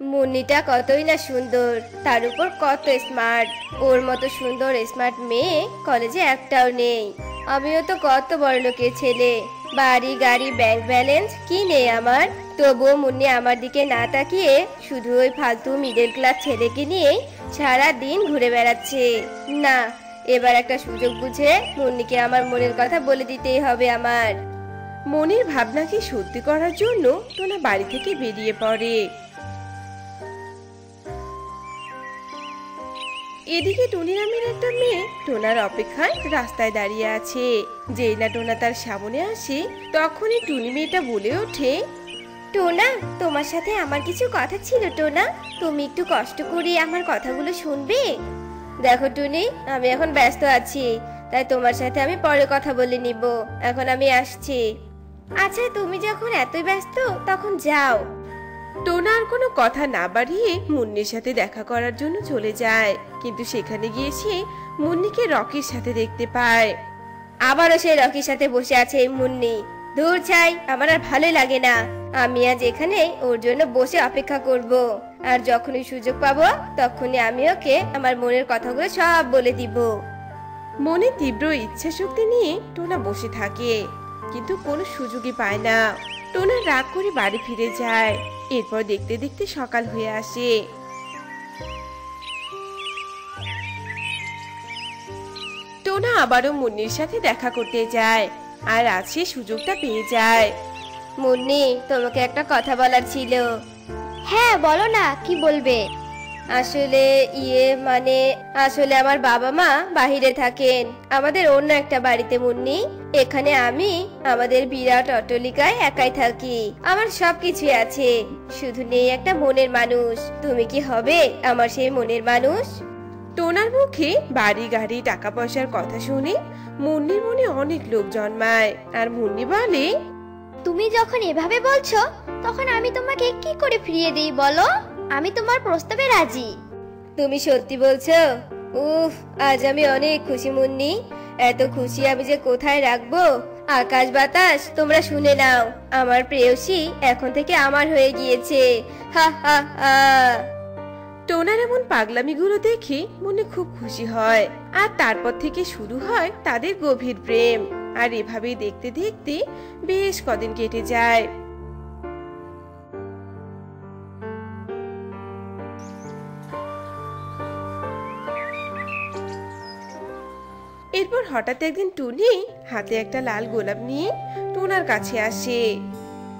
মুন্নিটা কতই না সুন্দর। তার উপর কত স্মার্ট ওর মতো সুন্দর স্মার্ট মেয়ে কলেজে একটাও নেই। আমিও তো কত বড় লোকের ছেলে। বাড়ি, গাড়ি ব্যাংক ব্যালেন্স কি নেই আমার? তবুও মুন্নি আমার দিকে না তাকিয়ে শুধু ওই ফালতু মিডল ক্লাস ছেলেকে নিয়ে সারা দিন ঘুরে বেড়াচ্ছে। না, এবার একটা সুযোগ বুঝে মুন্নিকে আমার মনের কথা বলে দিতেই হবে আমার। মনের ভাবনাকে সত্যি করার জন্য? টোনা বাড়ি থেকে বেরিয়ে পড়ে। এদিকে টুনি নামের একটা মেয়ে টোনার অপেক্ষায় রাস্তায় দাঁড়িয়ে আছে। যেই না টোনা তার সামনে আসে, তখনই টুনি মেয়েটা বলে ওঠে, টোনা, তোমার সাথে আমার কিছু কথা ছিল টোনা। তুমি একটু কষ্ট করে আমার কথাগুলো শুনবে? দেখো টুনি, আমি এখন ব্যস্ত আছি, তাই তোমার সাথে আমি পরে কথা বলে নিব। এখন আমি আসছি। আচ্ছা তুমি যখন এতই ব্যস্ত, তখন যাও। টোনা আর কোনো কথা না বাড়িয়ে মুন্নির সাথে দেখা করার জন্য চলে যায়। কিন্তু সেখানে গিয়ে সে মুন্নিকে রকির সাথে দেখতে পায়। আবারও সেই রকির সাথে বসে আছে মুন্নি। দূর চাই আমার আর ভালো লাগে না। আমি আজ এখানে ওর জন্য বসে অপেক্ষা করব। আর যখনই সুযোগ পাবো, তখনই আমি ওকে আমার মনের কথাগুলো সব বলে দিব। মনে তীব্র ইচ্ছা শক্তি নিয়ে টোনা বসে থাকে, কিন্তু কোনো সুযোগই পায় না। টোনা রাগ করে বাড়ি ফিরে যায়। এরপর দেখতে দেখতে সকাল হয়ে আসে। টোনা আবারও মুন্নির সাথে দেখা করতে যায় আর আজ সে সুযোগটা পেয়ে যায়। মুন্নি, তোমাকে একটা কথা বলার ছিল। হ্যাঁ বলো না, কি বলবে? আসলে ইয়ে মানে আসলে আমার বাবা মা বাহিরে থাকেন। আমাদের অন্য একটা বাড়িতে মুন্নি। এখানে আমি আমাদের বিরাট অট্টলিকায় একাই থাকি। আমার সবকিছুই আছে। শুধু নেই একটা মনের মানুষ। তুমি কি হবে আমার সেই মনের মানুষ? টোনার মুখে বাড়ি গাড়ি টাকা পয়সার কথা শুনে মুন্নির মনে অনেক লোক জন্মায়। আর মুন্নি বলে তুমি যখন এভাবে বলছো তখন আমি তোমাকে কি করে ফিরিয়ে দিই বলো? আমি তোমার প্রস্তাবে রাজি। তুমি সত্যি বলছো? উফ আজ আমি অনেক খুশি মুন্নি। এত খুশি আমি যে কোথায় রাখব? আকাশ বাতাস তোমরা শুনে নাও। আমার প্রেয়সী এখন থেকে আমার হয়ে গিয়েছে। হা হা হা। টোনার এমন পাগলামিগুলো দেখে মনে খুব খুশি হয়। আর তারপর থেকে শুরু হয় তাদের গভীর প্রেম। আর এভাবেই দেখতে দেখতে বেশ কদিন কেটে যায়। এরপর হঠাৎ একদিন টুনি হাতে একটা লাল গোলাপ নিয়ে টোনার কাছে আসে।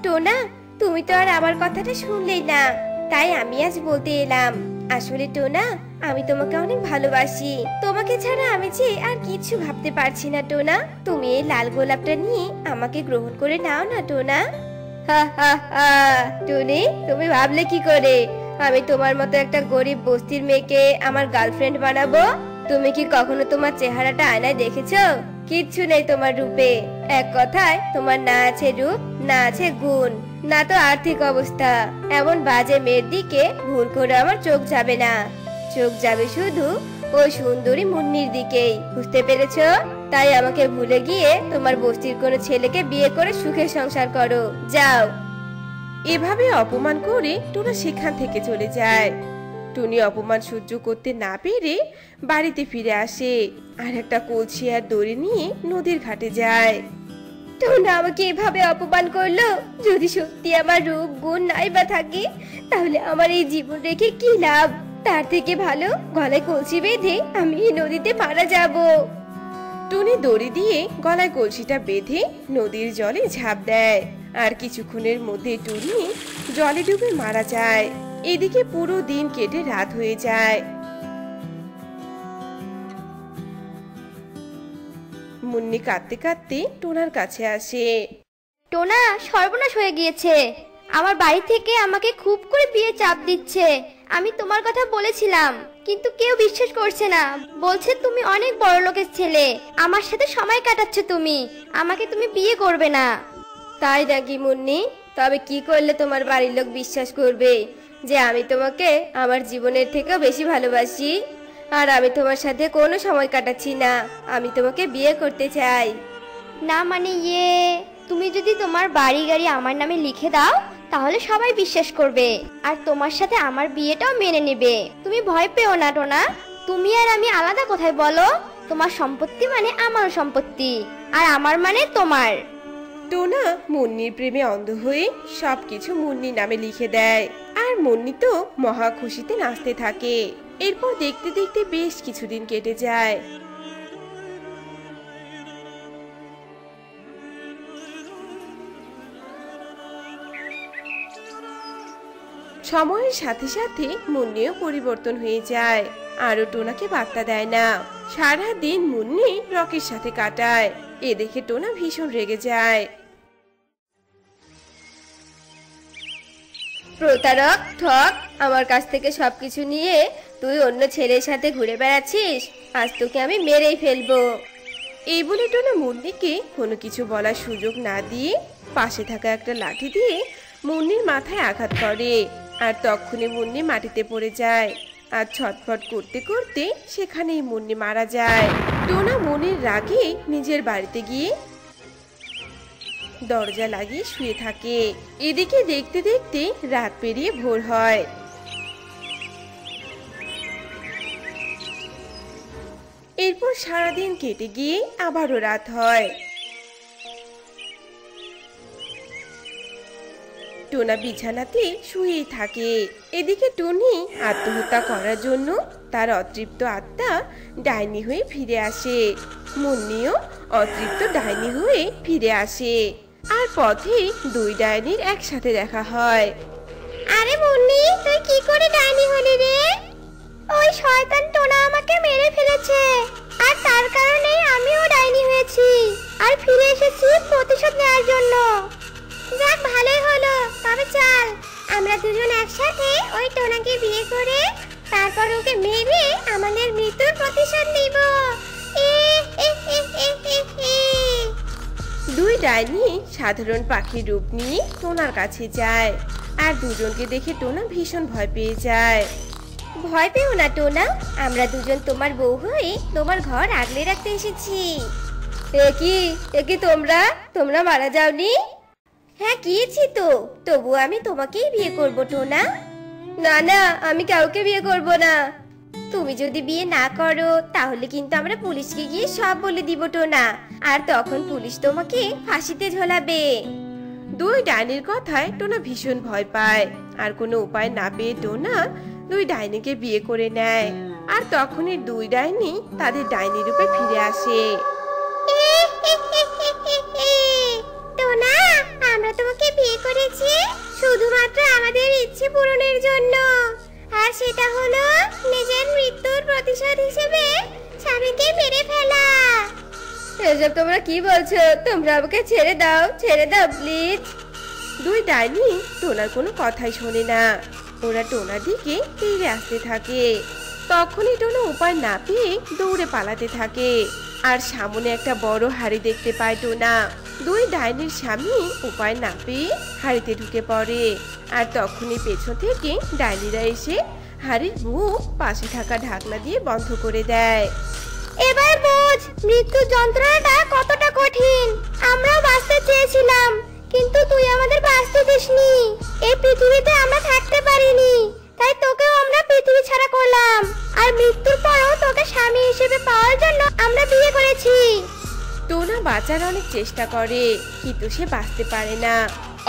টোনা, তুমি তো আর আমার কথাটা শুনলেই না। তাই আমি আজ বলতে এলাম। আসলে টোনা, আমি তোমাকে অনেক ভালোবাসি। তোমাকে ছাড়া আমি যে আর কিছু ভাবতে পারছি না, টোনা। তুমি এই লাল গোলাপটা নিয়ে আমাকে গ্রহণ করে নাও না, টোনা। হা হা হা। টুনি, তুমি ভাবলে কি করে? আমি তোমার মতো একটা গরিব বস্তির মেয়েকে আমার গার্লফ্রেন্ড বানাবো? তুমি কি কখনো তোমার চেহারাটা আয়নায় দেখেছ? কিচ্ছু নেই তোমার রূপে। এক কথায়, তোমার না আছে রূপ, না আছে গুণ, না তো আর্থিক অবস্থা। এমন বাজে মেয়ের দিকে ভুল করে আমার চোখ যাবে না। চোখ যাবে শুধু ওই সুন্দরী মুন্নির দিকেই। বুঝতে পেরেছ? তাই আমাকে ভুলে গিয়ে তোমার বস্তির কোনো ছেলেকে বিয়ে করে সুখে সংসার করো। যাও। এভাবে অপমান করে টোনা সেখান থেকে চলে যায়। টুনি অপমান সহ্য করতে না পেরে বাড়িতে ফিরে আসে। আর একটা কলসি আর দড়ি নিয়ে নদীর ঘাটে যায়। টোনা আমাকে এভাবে অপমান করল? যদি সত্যি আমার রূপ গুণ নাই বা থাকে, তাহলে আমার এই জীবন রেখে কি লাভ? তার থেকে ভালো গলায় কলসি বেঁধে আমি এই নদীতে মারা যাব। টুনি দড়ি দিয়ে গলায় কলসিটা বেঁধে নদীর জলে ঝাঁপ দেয়। আর কিছুক্ষণের মধ্যে টুনি জলে ডুবে মারা যায়। এদিকে পুরো দিন কেটে রাত হয়ে যায়। মুন্নি কাঁদতে কাঁদতে টোনার কাছে আসে। টোনা সর্বনাশ হয়ে গিয়েছে। আমার বাড়ি থেকে আমাকে খুব করে বিয়ে চাপ দিচ্ছে। আমি তোমার কথা বলেছিলাম কিন্তু কেউ বিশ্বাস করছে না। বলছে তুমি অনেক বড় লোকের ছেলে আমার সাথে সময় কাটাচ্ছ তুমি আমাকে তুমি বিয়ে করবে না। তাই নাকি মুন্নি তবে কি করলে তোমার বাড়ির লোক বিশ্বাস করবে? যে আমি তোমাকে আমার জীবনের থেকেও বেশি ভালোবাসি। আর আমি তোমার সাথে কোনো সময় কাটাচ্ছি না। আমি তোমাকে বিয়ে করতে চাই। না মানে ইয়ে তুমি যদি তোমার বাড়ি গাড়ি আমার নামে লিখে দাও তাহলে সবাই বিশ্বাস করবে। আর তোমার সাথে আমার বিয়েটাও মেনে নেবে। তুমি ভয় পেও না টোনা। তুমি আর আমি আলাদা কোথায় বলো? তোমার সম্পত্তি মানে আমার সম্পত্তি। আর আমার মানে তোমার। টোনা মুন্নির প্রেমে অন্ধ হয়ে সবকিছু মুন্নি নামে লিখে দেয়। আর মুন্নি তো মহা খুশিতে নাচতে থাকে। এরপর দেখতে দেখতে বেশ কিছুদিন কেটে যায়। সময়ের সাথে সাথে মুন্নিও পরিবর্তন হয়ে যায়। আরও টোনাকে বার্তা দেয় না। সারা দিন মুন্নি রকের সাথে কাটায়। এ দেখে টোনা ভীষণ রেগে যায়। প্রতারক, ঠক, আমার কাছ থেকে সবকিছু নিয়ে তুই অন্য ছেলের সাথে ঘুরে বেড়াচ্ছিস, আজ তোকে আমি মেরেই ফেলব। এই বলে টোনা মুন্নিকে কোনো কিছু বলার সুযোগ না দিয়ে পাশে থাকা একটা লাঠি দিয়ে মুন্নির মাথায় আঘাত করে। আর তখনই মুন্নি মাটিতে পড়ে যায়। আর ছটফট করতে করতে সেখানেই মুন্নি মারা যায়। টোনা মনের রাগে নিজের বাড়িতে গিয়ে দরজা লাগিয়ে শুয়ে থাকে। এদিকে দেখতে দেখতে রাত পেরিয়ে ভোর হয়। এরপর সারাদিন কেটে গিয়ে আবারও রাত হয়। টোনা বিছানাতে শুয়েই থাকে। এদিকে টনি আত্মহত্যা করার জন্য তার অতৃপ্ত আত্মা ডাইনি হয়ে ফিরে আসে। মুন্নিও অতৃপ্ত ডাইনি হয়ে ফিরে আসে। আর পথে দুই ডাইনির একসাথে দেখা হয়। আরে মুন্নি, তুই কি করে ডাইনি হলি রে? সাধারণ পাখির রূপ নিয়ে টোনার কাছে যায়। আর দুজনকে দেখে টোনা ভীষণ ভয় পেয়ে যায়। ভয় পেও না টোনা, আমরা দুজন তোমার বউ হয়ে তোমার ঘর আগলে রাখতে এসেছি। এ কি? তোমরা? তোমরা মারা যাওনি? হ্যাঁ গিয়েছি তো তবু আমি তোমাকেই বিয়ে করব টোনা। না না, আমি কাউকে বিয়ে করব না। তুমি যদি বিয়ে না করো তাহলে কিন্তু আমরা পুলিশকে গিয়ে সব বলে দিব টোনা। আর তখন পুলিশ তোমাকে ফাঁসিতে ঝোলাবে। দুই ডাইনির কথায় টোনা ভীষণ ভয় পায়। আর কোনো উপায় না পেয়ে টোনা দুই ডাইনিকে বিয়ে করে নেয়। আর তখনই দুই ডাইনি তাদের ডাইনি রূপে ফিরে আসে। টোনা আমরা তোমাকে বিয়ে করেছি শুধুমাত্র আমাদের ইচ্ছে পূরণের জন্য। আর সেটা হলো প্রতিশোধ হিসেবে স্বামীকে মেরে ফেলা। এসব তোমরা কি বলছো? তোমরা আমাকে ছেড়ে দাও ছেড়ে দাও, প্লিজ। দুই ডাইনি টোনার কোনো কথাই শোনে না। ওরা টোনার দিকে ফিরে আসতে থাকে। তখনই টোনা উপায় না পেয়ে দৌড়ে পালাতে থাকে। আর সামনে একটা বড় হাড়ি দেখতে পায় টোনা। দুই ডাইনির স্বামী উপায় না পেয়ে হাড়িতে ঢুকে পড়ে। আর তখনই পেছন থেকে ডাইনিরা এসে হাড়ির মুখ পাশে থাকা ঢাকনা দিয়ে বন্ধ করে দেয়। এবার বোঝ মৃত্যুর যন্ত্রণাটা কতটা কঠিন। আমরাও বাঁচতে চেয়েছিলাম, কিন্তু তুই আমাদের বাঁচতে দিসনি। এই পৃথিবীতে আমরা থাকতে পারিনি, তাই তোকেও আমরা পৃথিবী ছাড়া করলাম। আর মৃত্যুর পরও তোকে স্বামী হিসেবে পাওয়ার জন্য আমরা বিয়ে করেছি। টোনা বাঁচার অনেক চেষ্টা করে, কিন্তু সে বাঁচতে পারে না।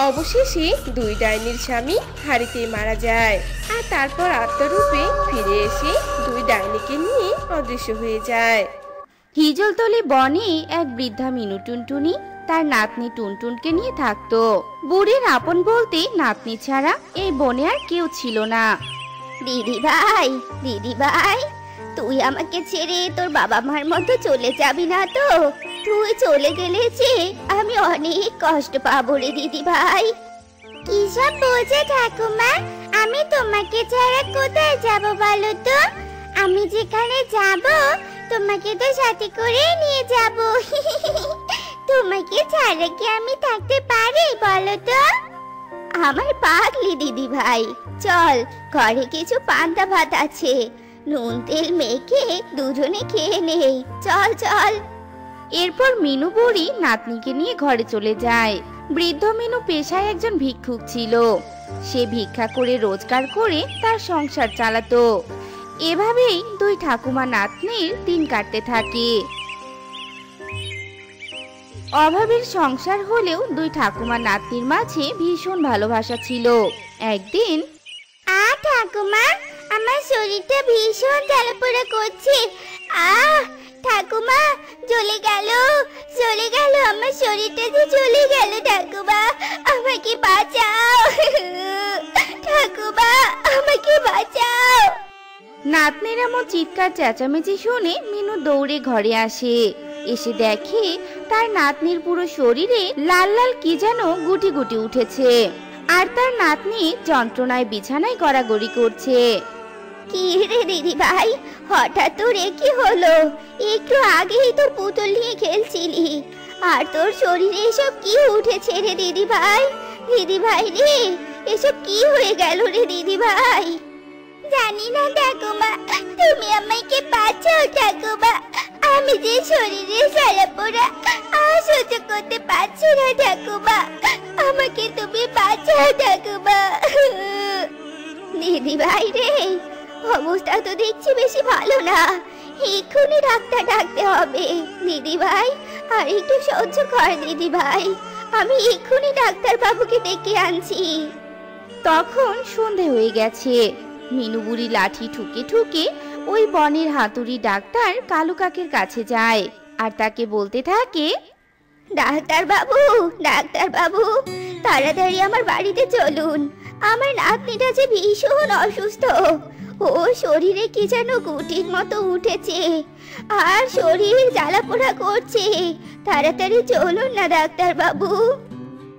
অবশেষে দুই ডাইনির স্বামী হাড়িতে মারা যায়। আর তারপর আত্মরূপে ফিরে এসে দুই ডাইনিকে নিয়ে অদৃশ্য হয়ে যায়। হিজলতলি বনে এক বৃদ্ধা মিনু টুনটুনি তার নাতনি টুনটুনকে নিয়ে থাকতো। বুড়ির আপন বলতে নাতনি ছাড়া এই বনে আর কেউ ছিল না। দিদি ভাই দিদি ভাই তুই আমাকে ছেড়ে তোর বাবা মার মতো চলে যাবি না তো? তুই চলে গেলে যে আমি অনেক কষ্ট পাবো রে দিদি ভাই। কি সব বলছে ঠাকুমা আমি তোমাকে ছাড়া কোথায় যাব বলো তো? আমি যেখানে যাব, তোমাকে তো সাথে করে নিয়ে যাব। তোমাকে ছাড়া কি আমি থাকতে পারি বলো তো? আমার পাগলি দিদি ভাই, চল, ঘরে কিছু পান্তা ভাত আছে। নুন তেল মেখে দুজনে খেয়ে নেই। চল চল। এরপর মিনু বুড়ি নাতনিকে নিয়ে ঘরে চলে যায়। বৃদ্ধ মিনু পেশায় একজন ভিক্ষুক ছিল। সে ভিক্ষা করে রোজগার করে তার সংসার চালাতো। এভাবেই দুই ঠাকুমা নাতনির দিন কাটতে থাকে। অভাবের সংসার হলেও দুই ঠাকুমা নাতনির মাঝে ভীষণ ভালোবাসা ছিল। একদিন আ, ঠাকুমা, আমার শরীরটা ভীষণ জ্বালাপোড়া করছে। আহ ঠাকুমা, জ্বলে গেল জ্বলে গেল, আমার শরীরটা যে জ্বলে গেল ঠাকুমা, আমাকে বাঁচাও। ঠাকুমা, আমাকে বাঁচাও। নাতনির এমন চিৎকার চেঁচামেচি শুনে মিনু দৌড়ে ঘরে আসে। এসে দেখে তার নাতনির পুরো শরীরে লাল লাল কি যেন গুটি গুটি উঠেছে। আর তার নাতনি যন্ত্রণায় বিছানায় গড়াগড়ি করছে। কি রে দিদি ভাই হঠাৎ তোর কি হলো? একটু আগেই তো পুতুল নিয়ে খেলছিলি। আর তোর শরীরে এসব কি উঠেছে রে দিদি ভাই দিদি ভাই রে, এসব কি হয়ে গেল রে দিদি ভাই জানি না ঠাকুমা, তুমি আমাকে বাঁচাও ঠাকুমা। আমি যে শরীরে সারা পোড়া আর সহ্য করতে পারছি না ঠাকুমা। আমাকে তুমি বাঁচাও ঠাকুমা। দিদি ভাই রে অবস্থা তো দেখছি বেশি ভালো না। এক্ষুনি ডাক্তার ডাকতে হবে। দিদি ভাই আর একটু সহ্য কর দিদি ভাই। আমি এক্ষুনি ডাক্তার বাবুকে ডেকে আনছি। তখন সন্ধে হয়ে গেছে। মিনু বুড়ি লাঠি ঠুকে ঠুকে ওই বনের হাতুড়ি ডাক্তার কালু কাকের কাছে যায় আর তাকে বলতে থাকে ডাক্তার বাবু ডাক্তার বাবু তাড়াতাড়ি আমার বাড়িতে চলুন। আমার নাতনিটা যে ভীষণ অসুস্থ। ও শরীরে কি যেন গুটির মতো উঠেছে। আর শরীর জ্বালাপোড়া করছে। তাড়াতাড়ি চলুন না ডাক্তার বাবু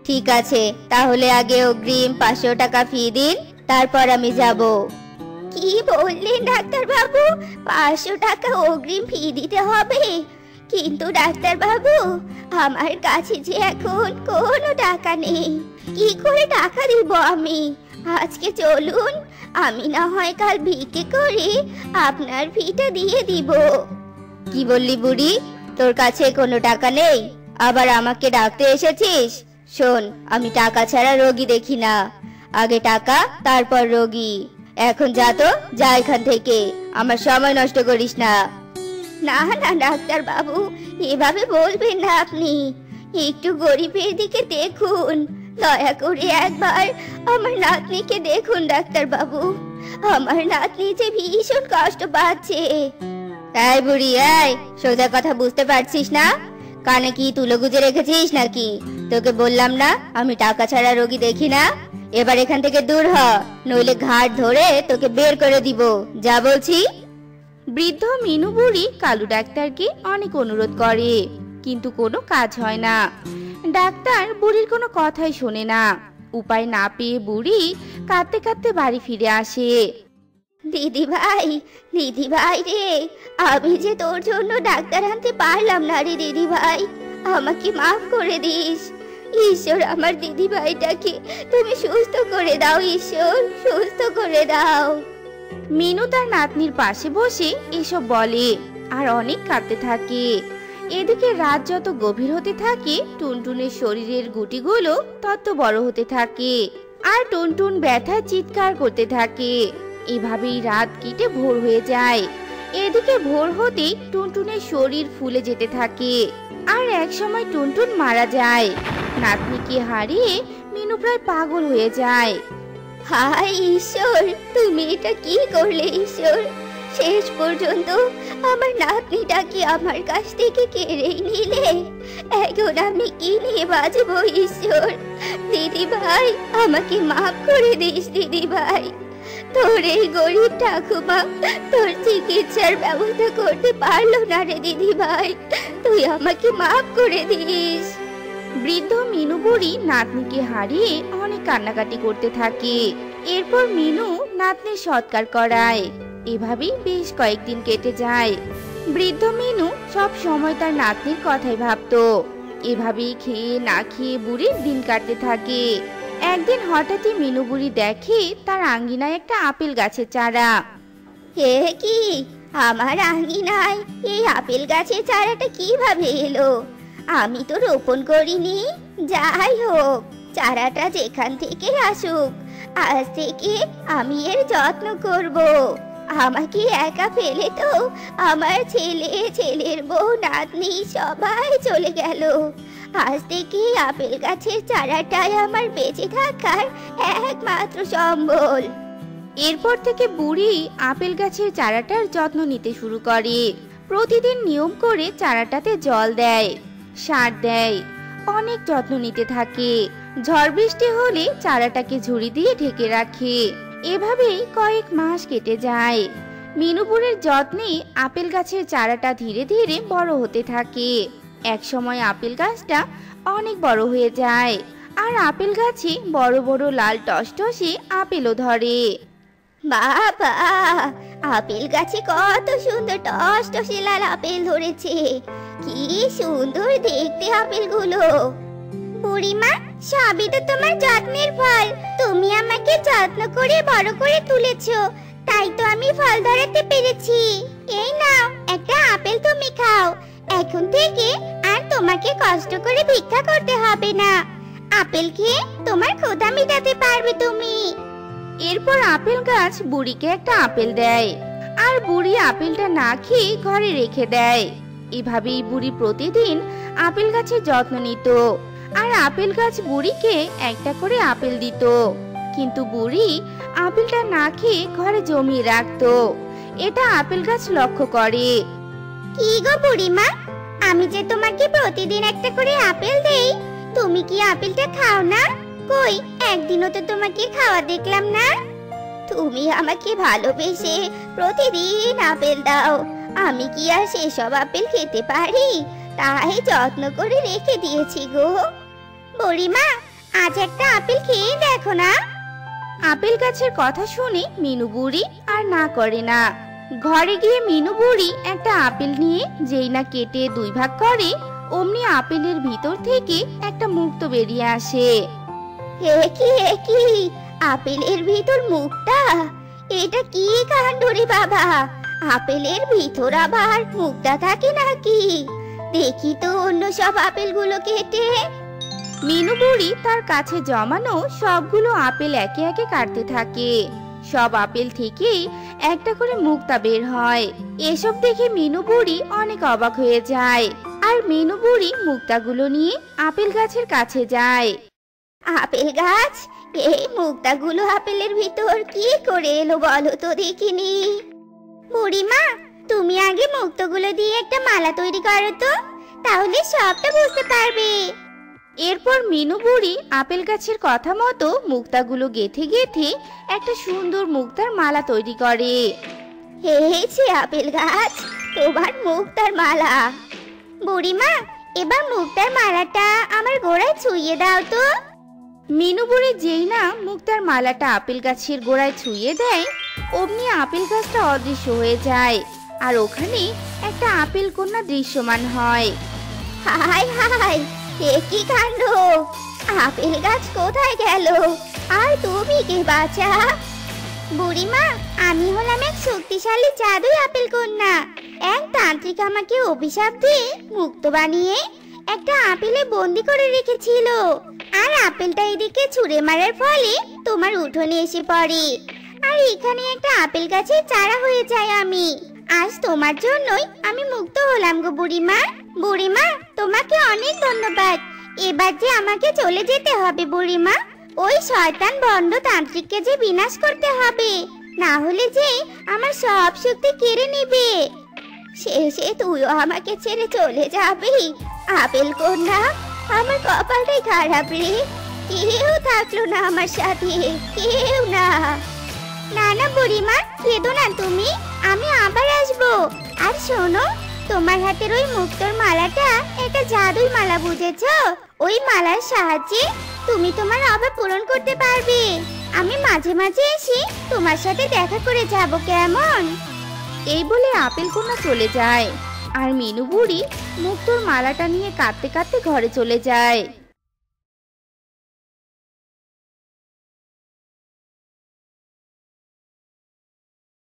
ঠিক আছে, তাহলে আগে অগ্রিম পাঁচশো টাকা ফি দিন, তারপর আমি যাব। কি বললেন ডাক্তার বাবু পাঁচশো টাকা অগ্রিম ফি দিতে হবে। কিন্তু ডাক্তার বাবু আমার কাছে যে এখন কোনো টাকা নেই। কি করে টাকা দিব আমি? আজকে চলুন আমি না হয় কাল ভিকে করে আপনার ফিটা দিয়ে দিব। কি বললি বুড়ি? তোর কাছে কোনো টাকা নেই? আবার আমাকে ডাকতে এসেছিস? শোন আমি টাকা ছাড়া রোগী দেখি না। আগে টাকা তারপর রোগী। এখন যা তো যা এখান থেকে। আমার সময় নষ্ট করিস না। না না ডাক্তার বাবু এভাবে বলবেন না আপনি। একটু গরিবের দিকে দেখুন। দয়া করে একবার আমার নাতনিকে দেখুন ডাক্তার বাবু আমার নাতনি যে ভীষণ কষ্ট পাচ্ছে। এই বুড়ি এই সোজা কথা বুঝতে পারছিস না? কানে কি তুলো গুজে রেখেছিস নাকি? তোকে বললাম না আমি টাকা ছাড়া রোগী দেখি না। এবার এখান থেকে দূর হ নইলে ঘাট ধরে তোকে বের করে দিব। যা বলছি? বৃদ্ধ মিনু বুড়ি কালু ডাক্তারকে অনেক অনুরোধ করে কিন্তু কোনো কাজ হয় না। ডাক্তার বুড়ির কোনো কথাই শোনে না। উপায় না পেয়ে বুড়ি কাঁদতে কাঁদতে বাড়ি ফিরে আসে। দিদি ভাই দিদি ভাই রে আমি যে তোর জন্য ডাক্তার আনতে পারলাম না রে দিদি ভাই আমাকে মাফ করে দিস। ঈশ্বর আমার দিদি ভাইটাকে তুমি সুস্থ করে দাও ঈশ্বর সুস্থ করে দাও। মিনু তার নাতনির পাশে বসে এসব বলে আর অনেক কাঁদতে থাকে। এদিকে রাত যত গভীর হতে থাকে, টুনটুনের শরীরের গুটিগুলো তত বড় হতে থাকে, আর টুনটুন ব্যথা চিৎকার করতে থাকে। এভাবেই রাত কেটে ভোর হয়ে যায়। এদিকে ভোর হতেই টুনটুনের শরীর ফুলে যেতে থাকে, আর এক সময় টুনটুন মারা যায়। নাতনিকে হারিয়ে মিনু প্রায় পাগল হয়ে যায়। হায় ঈশ্বর, তুমি এটা কি করলে ঈশ্বর? শেষ পর্যন্ত আমার নাতনিটাকে আমার কাছ থেকে কেড়েই নিলে, এখন আমি কি নিয়ে বাঁচবো ঈশ্বর? দিদি ভাই আমাকে মাফ করে দিস দিদি ভাই তোর এই গরিব ঠাকুমা তোর চিকিৎসার ব্যবস্থা করতে পারল না রে দিদি ভাই তুই আমাকে মাফ করে দিস। বৃদ্ধ মিনু বুড়ি নাতনিকে হারিয়ে অনেক কান্নাকাটি করতে থাকে। এরপর মিনু নাতনির সৎকার করায়। এভাবেই বেশ কয়েকদিন কেটে যায়। বৃদ্ধ মিনু সব সময় তার নাতনির কথাই ভাবতো। এভাবেই খেয়ে না খেয়ে বুড়ির দিন কাটতে থাকে। একদিন হঠাৎই মিনু বুড়ি দেখে তার আঙ্গিনায় একটা আপেল গাছের চারা। হে কি? আমার আঙিনায় এই আপেল গাছের চারাটা কীভাবে এলো? আমি তো রোপণ করিনি। যাই হোক, চারাটা যেখান থেকে আসুক, আজ থেকে আমি এর যত্ন করব। আমাকে একা ফেলে তো আমার ছেলে, ছেলের বউ, নাতনি সবাই চলে গেল। আজ থেকে আপেল গাছের চারাটাই আমার বেঁচে থাকার একমাত্র সম্বল। এরপর থেকে বুড়ি আপেল গাছের চারাটার যত্ন নিতে শুরু করে। প্রতিদিন নিয়ম করে চারাটাতে জল দেয়, সার দেয়, অনেক যত্ন নিতে থাকে। ঝড় বৃষ্টি হলে চারাটাকে ঝুড়ি দিয়ে ঢেকে রাখে। এভাবেই কয়েক মাস কেটে যায়। মিনুপুরের যত্নে আপেল গাছের চারাটা ধীরে ধীরে বড় হতে থাকে। একসময় আপেল গাছটা অনেক বড় হয়ে যায় আর আপেল গাছে বড় বড় লাল টসটসে আপেলও ধরে। বাবা, আপেল গাছে কত সুন্দর টস টসে লাল আপেল ধরেছে। কি সুন্দর দেখতে আপেলগুলো। বুড়িমা, সবই তো তোমার যত্নের ফল। তুমি আমাকে যত্ন করে বড় করে তুলেছো, তাই তো আমি ফল ধরাতে পেরেছি। এই নাও, একটা আপেল তুমি খাও। এখন থেকে আর তোমাকে কষ্ট করে ভিক্ষা করতে হবে না। আপেল খেয়ে তোমার ক্ষুধা মেটাতে পারবে তুমি। এরপর আপেল গাছ বুড়িকে একটা আপেল দেয়, আর বুড়ি আপেলটা না খেয়ে ঘরে রেখে দেয়। এভাবেই বুড়ি প্রতিদিন আপেল গাছের যত্ন নিত। আর আপেল গাছ বুড়িকে একটা করে আপেল দিত। কিন্তু বুড়ি আপেলটা না খেয়ে ঘরে জমিয়ে রাখতো। এটা আপেল গাছ লক্ষ্য করে। কি গো বুড়িমা? আমি যে তোমাকে প্রতিদিন একটা করে আপেল দেই, তুমি কি আপেলটা খাও না? কই, একদিনও তো তোমাকে খাওয়া দেখলাম না। তুমি আমাকে ভালোবেসে প্রতিদিন আপেল দাও। আমি কি আর সেসব আপেল খেতে পারি? তাই যত্ন করে রেখে দিয়েছি গো। বুড়িমা আজ একটা আপেল খেয়ে দেখো না। আপেল গাছের কথা শুনে মিনু বুড়ি আর না করে না। ঘরে গিয়ে মিনু বুড়ি একটা আপেল নিয়ে যেই না কেটে দুই ভাগ করে অমনি আপেলের ভিতর থেকে একটা মুক্ত বেরিয়ে আসে। কি হে কি? আপেলের ভিতর মুখটা? এটা কি কাণ্ড রে বাবা? আপেলের ভিতর আবার মুখটা থাকে নাকি? দেখি তো অন্য সব আপেলগুলো কেটে। মিনু বুড়ি তার কাছে জমানো সবগুলো আপেল একে একে কাটতে থাকে। সব আপেল থেকেই একটা করে মুক্তা বের হয়। এসব দেখে মিনু বুড়ি অনেক অবাক হয়ে যায় আর মিনু বুড়ি মুক্তাগুলো নিয়ে আপেল গাছের কাছে যায়। আপেল গাছ? এই মুক্তাগুলো আপেলের ভিতর কি করে এলো বলো তো দেখিনি। বুড়িমা, তুমি আগে মুক্তগুলো দিয়ে একটা মালা তৈরি করো তো, তাহলে সবটা বুঝতে পারবে। এরপর মিনু বুড়ি আপেল গাছের কথা মতো মুক্তাগুলো গেথে গেথে একটা সুন্দর মুক্তার মালা তৈরি করে। হেছে আপেল গাছ, তোমার মুক্তার মালা। বুড়িমা, এবার মুক্তার মালাটা আমার গোড়ায় ছুঁয়ে দাও তো। মিনু বুড়ি যেই না মুক্তার মালাটা আপেল গাছের গোড়ায় ছুঁয়ে দেয়, অমনি আপেল গাছটা অদৃশ্য হয়ে যায় আর ওখানে একটা আপেল কন্যা দৃশ্যমান হয়। হাই হাই এ কি কাণ্ড? আপেল গাছ কোথায় গেল? আর তুমি কে বাঁচা বুড়িমা, আমি হলাম এক শক্তিশালী জাদুই আপেল কন্যা। এক তান্ত্রিক আমাকে অভিশাপ দিয়ে মুক্ত বানিয়ে একটা আপেলে বন্দি করে রেখেছিল। আর আপেলটা এদিকে ছুঁড়ে মারার ফলে তোমার উঠোনে এসে পড়ে। আর এখানে একটা আপেল গাছের চারা হয়ে যায় আমি। আজ তোমার জন্যই আমি মুক্ত হলাম গো বুড়িমা। বুড়িমা, তোমাকে অনেক ধন্যবাদ। এবার যে আমাকে চলে যেতে হবে বুড়িমা, ওই শয়তান বন্ড তান্ত্রিককে যে বিনাশ করতে হবে, না হলে যে আমার সব শক্তি কেড়ে নেবে। শেষে তুইও আমাকে ছেড়ে চলে যাবি। আপেল কন্যা, আমার কপালটাই খারাপ রে। কেউ থাকল না আমার সাথে, কেউ না। না না বুড়িমা, কেঁদো না তুমি। আমি আবার আসব। আর শোনো, তোমার হাতের ওই মুক্তোর মালাটা একটা জাদুই মালা বুঝেছ? ওই মালার সাহায্যে তুমি তোমার অভাব পূরণ করতে পারবে। আমি মাঝে মাঝে এসে তোমার সাথে দেখা করে যাব, কেমন? এই বলে আপেল কন্যা চলে যায়। আর মিনু বুড়ি মুক্তোর মালাটা নিয়ে কাঁদতে কাঁদতে ঘরে চলে যায়।